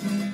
Nos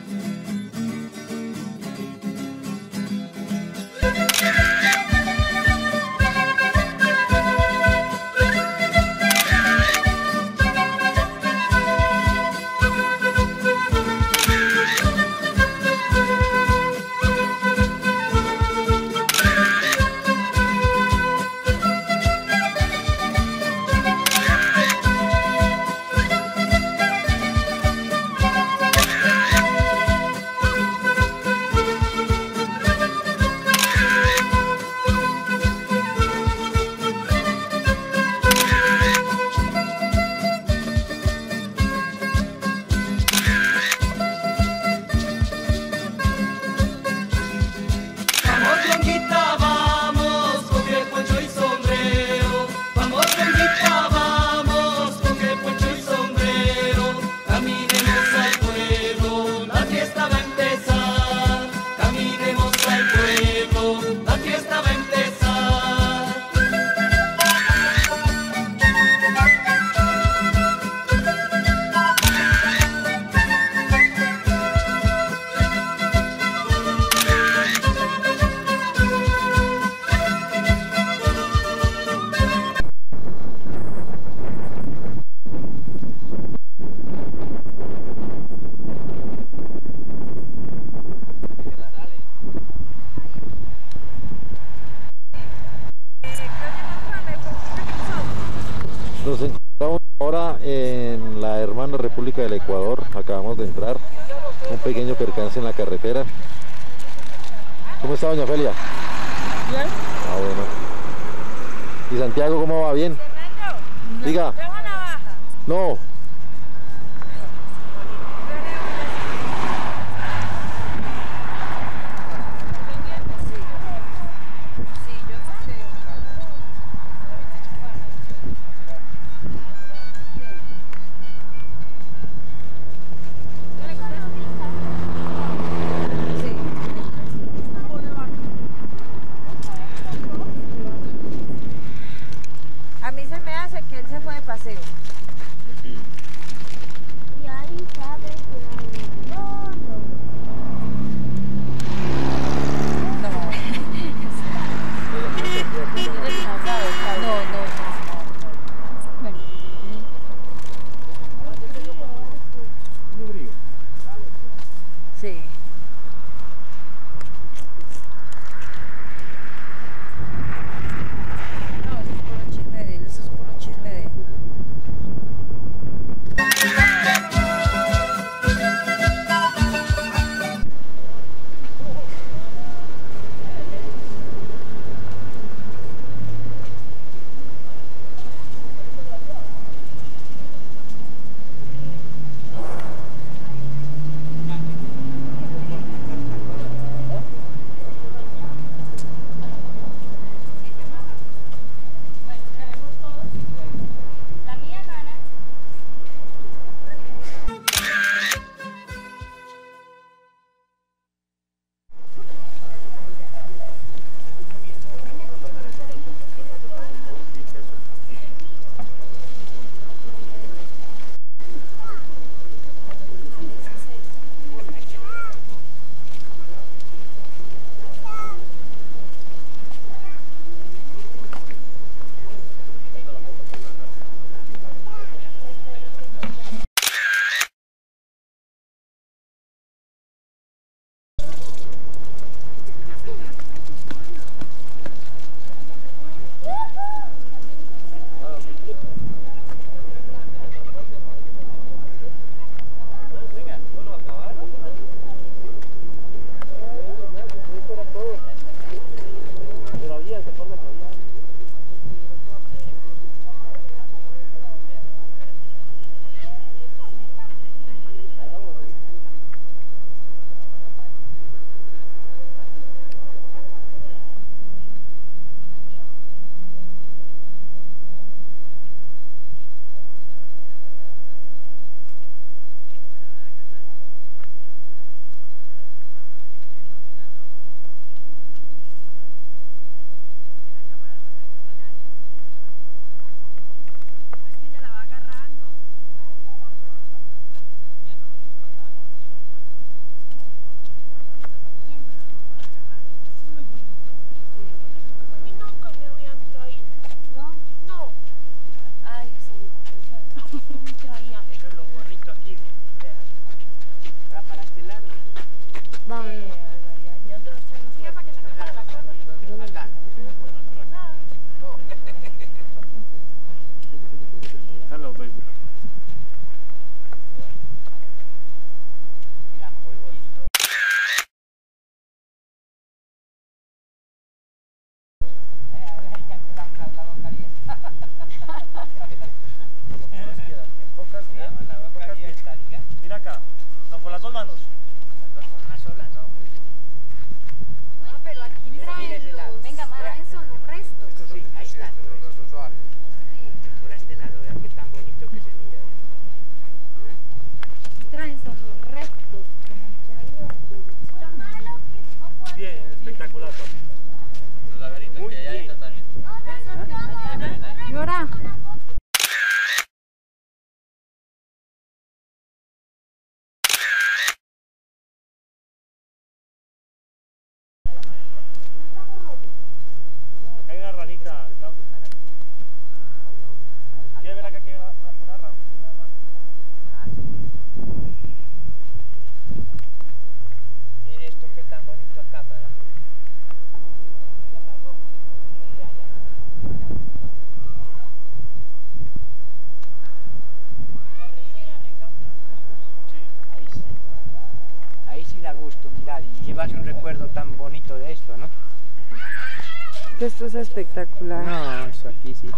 espectacular. No, eso aquí sí.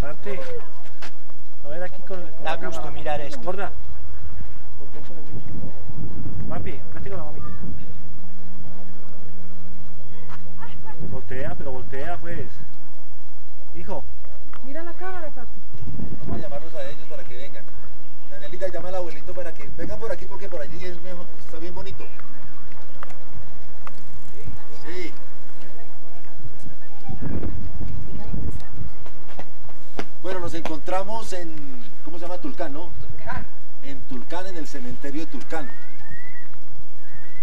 Santi. A ver aquí con, con Da la gusto cámara. mirar esto. Gorda. Papi, vete con la mami. Voltea, pero voltea pues. Hijo. Mira la cámara, papi. Vamos a llamarlos a ellos para que vengan. Danielita, llama al abuelito para que vengan por aquí porque por allí es mejor, está bien bonito. Sí. Bueno, nos encontramos en, ¿cómo se llama? Tulcán, ¿no? En Tulcán, en el cementerio de Tulcán.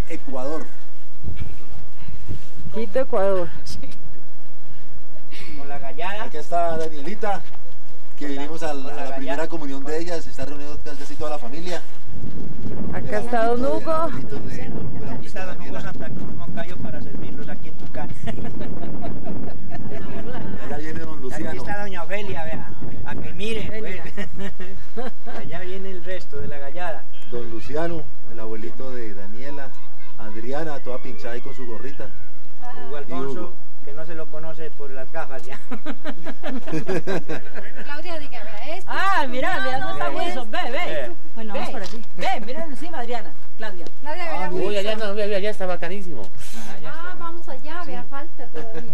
Ecuador. Quito, Ecuador. Con la gallada. Aquí está Danielita, que vinimos a la primera comunión de ella, se está reuniendo casi toda la familia. Acá está Don Hugo. Aquí está Don Hugo. Santa Cruz Moncayo para servirlos aquí en Tucán. Allá viene Don Aquí Luciano. está Doña Ofelia, vea. A que mire, pues. Allá viene el resto de la gallada. Don Luciano, el abuelito de Daniela, Adriana, toda pinchada ahí con su gorrita. Hugo Alfonso, Hugo. que no se lo conoce por las gafas ya. Claudia, diga, vea esto. Ah, mira, mira, ¿dónde está Wilson? Ve, ve. Eh. Bueno, vamos por aquí. Ve, mira encima, Adriana, Claudia. Claudia, vea Uy, allá no, ve, allá está bacanísimo. Ah, ya Ah, vamos allá, vea, falta todavía.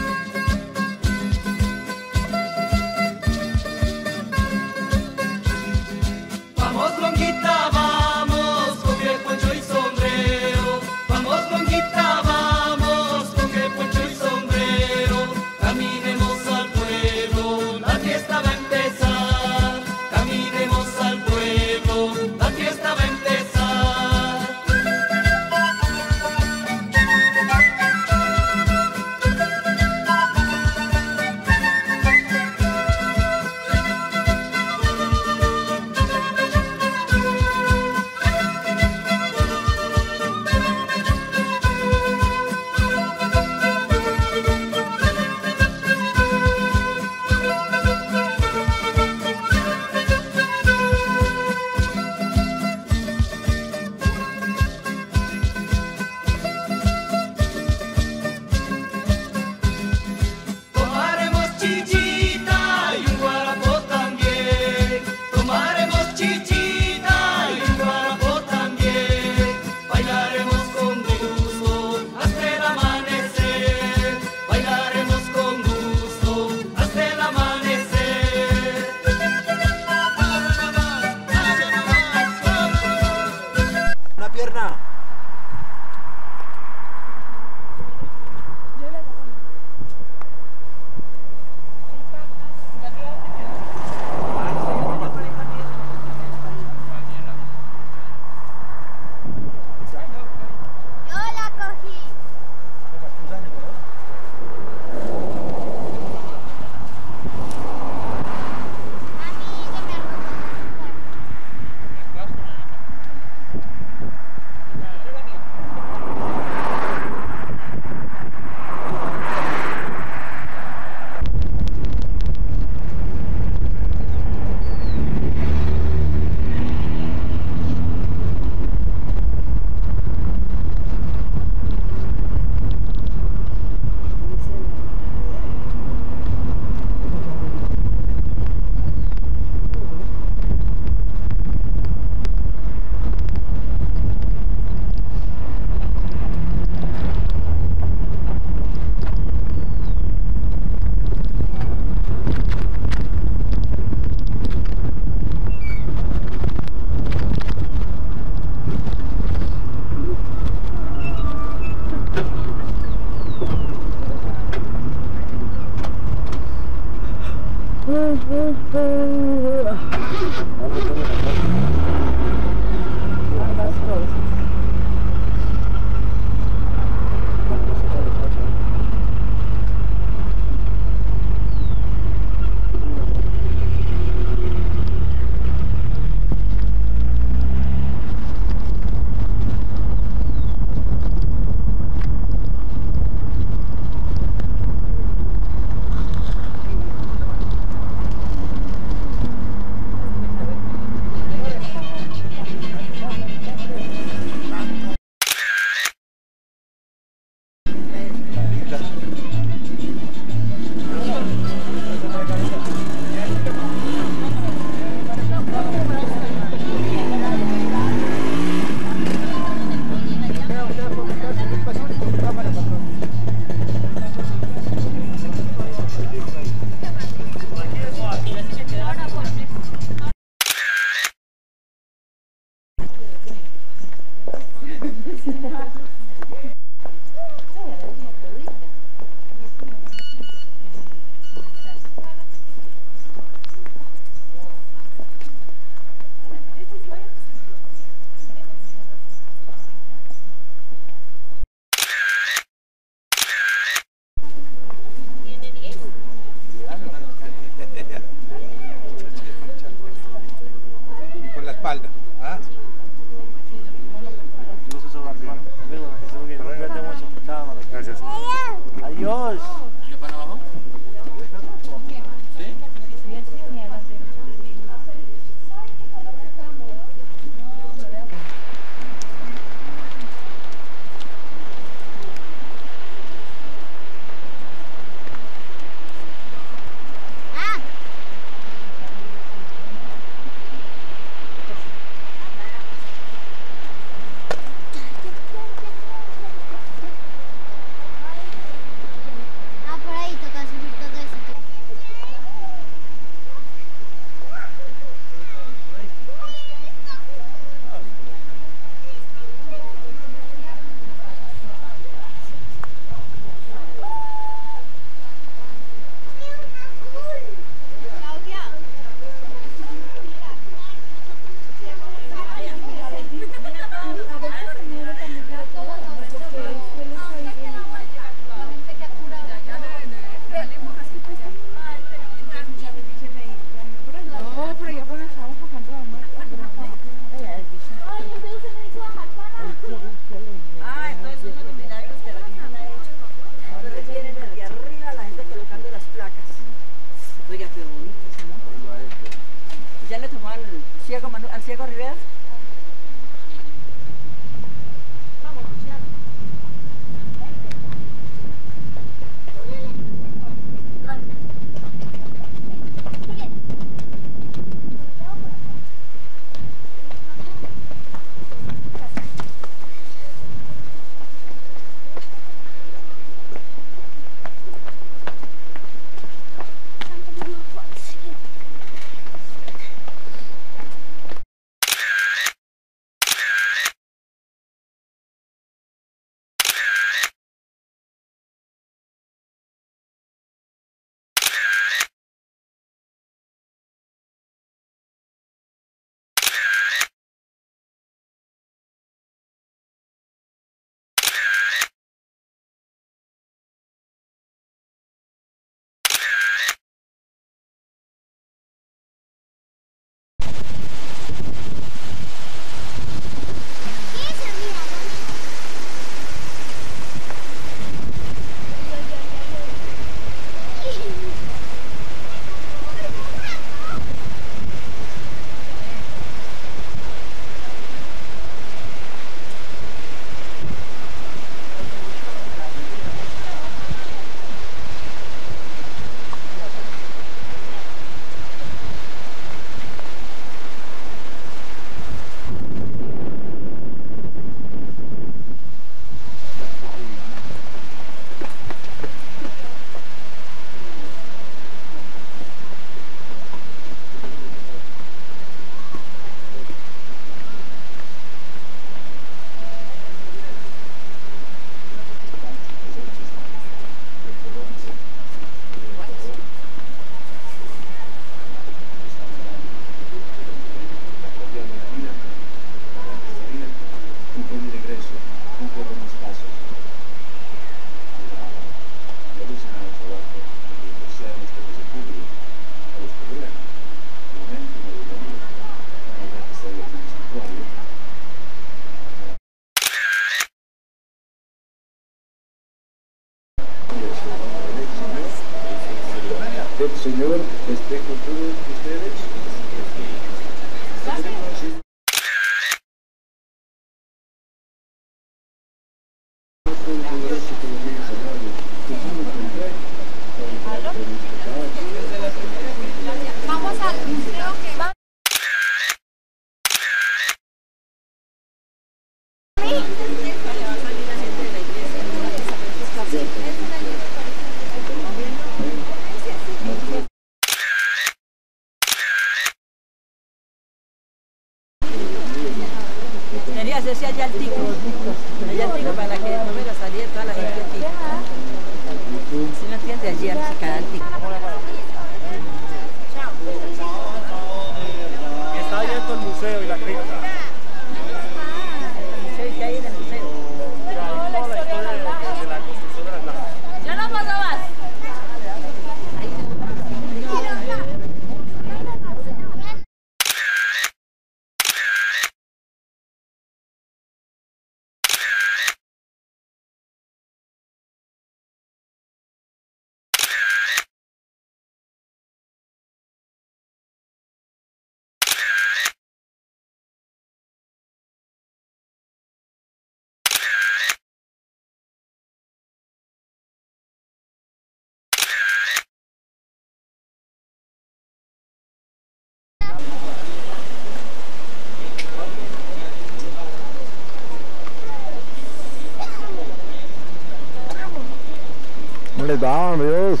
down, Dios.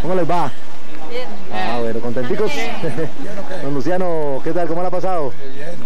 ¿Cómo les va? Bien. Ah, bueno, contenticos. Don Luciano, ¿qué tal? ¿Cómo le ha pasado? Bien.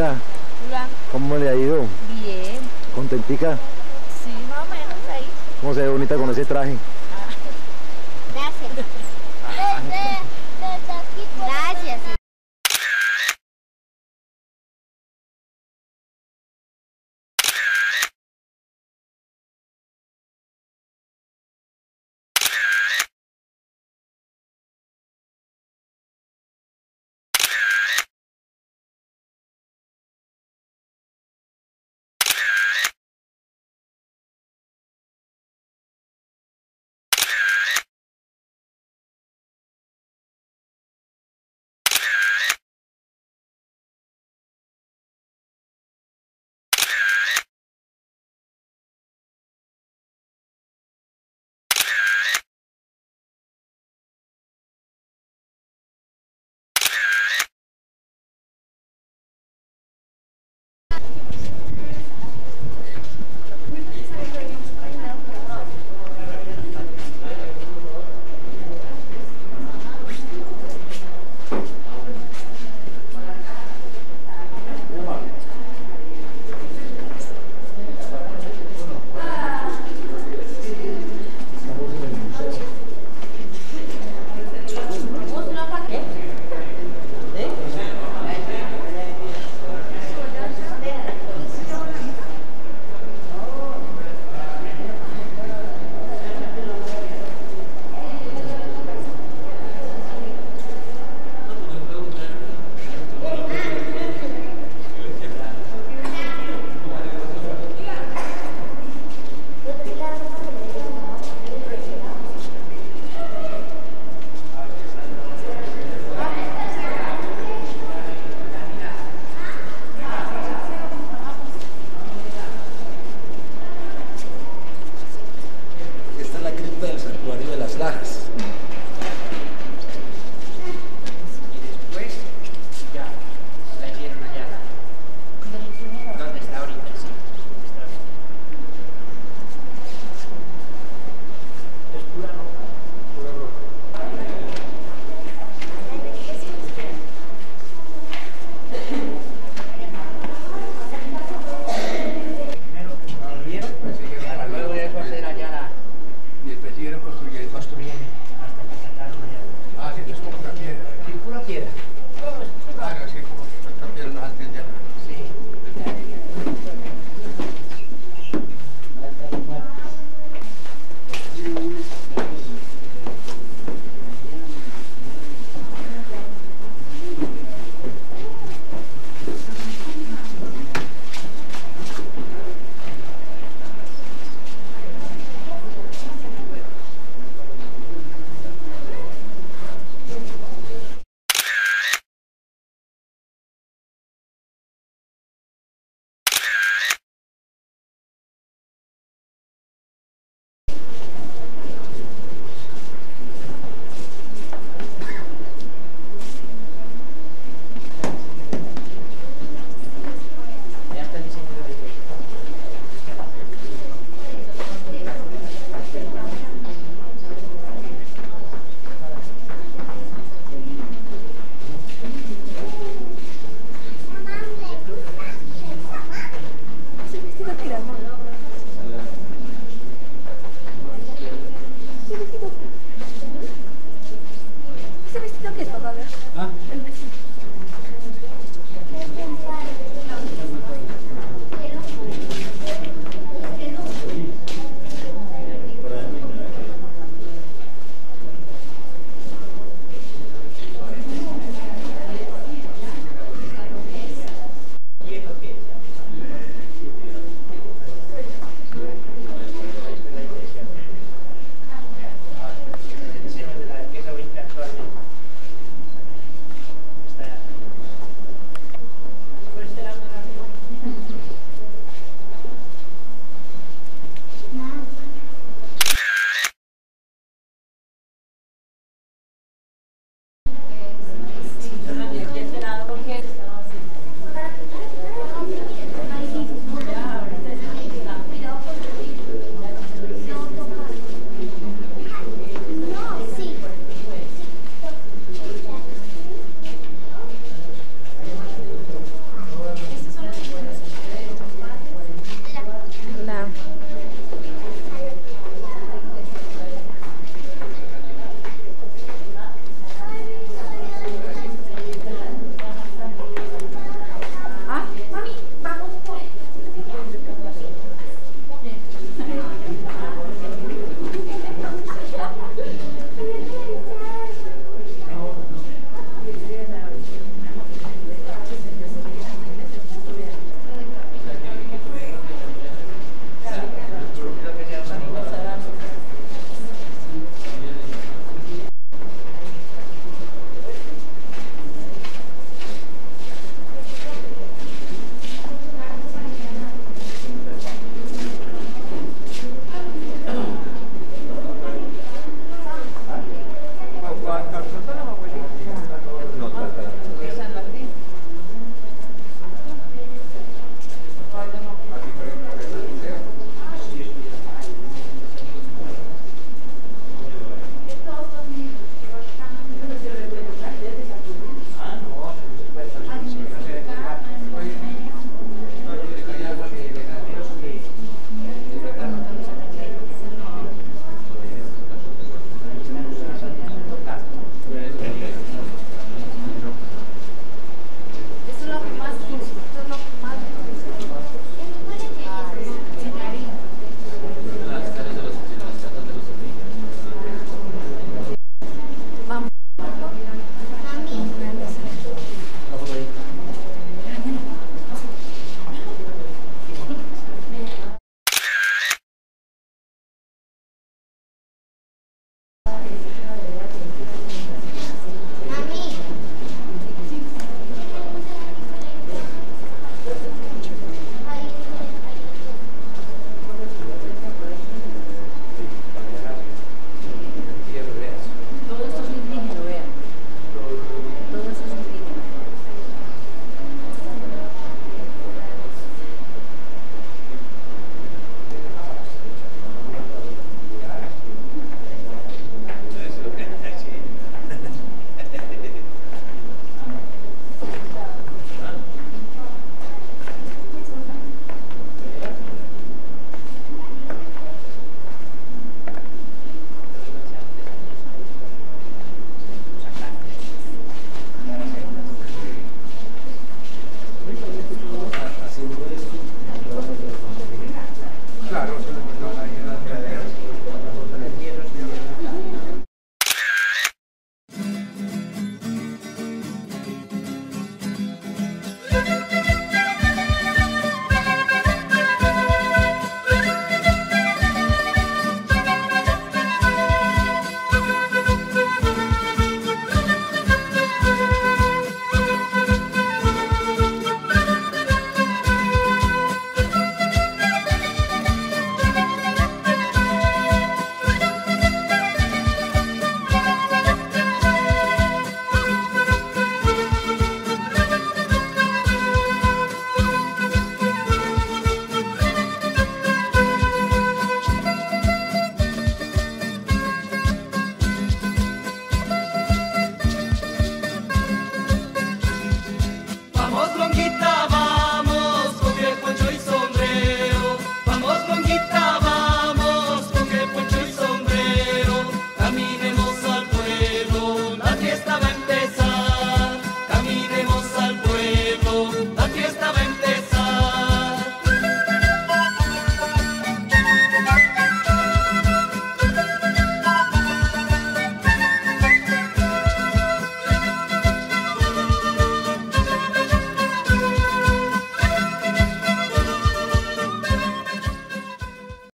está? Hola. ¿Cómo le ha ido? Bien. ¿Contentica? Sí, más o menos ahí. ¿Cómo se ve bonita con ese traje?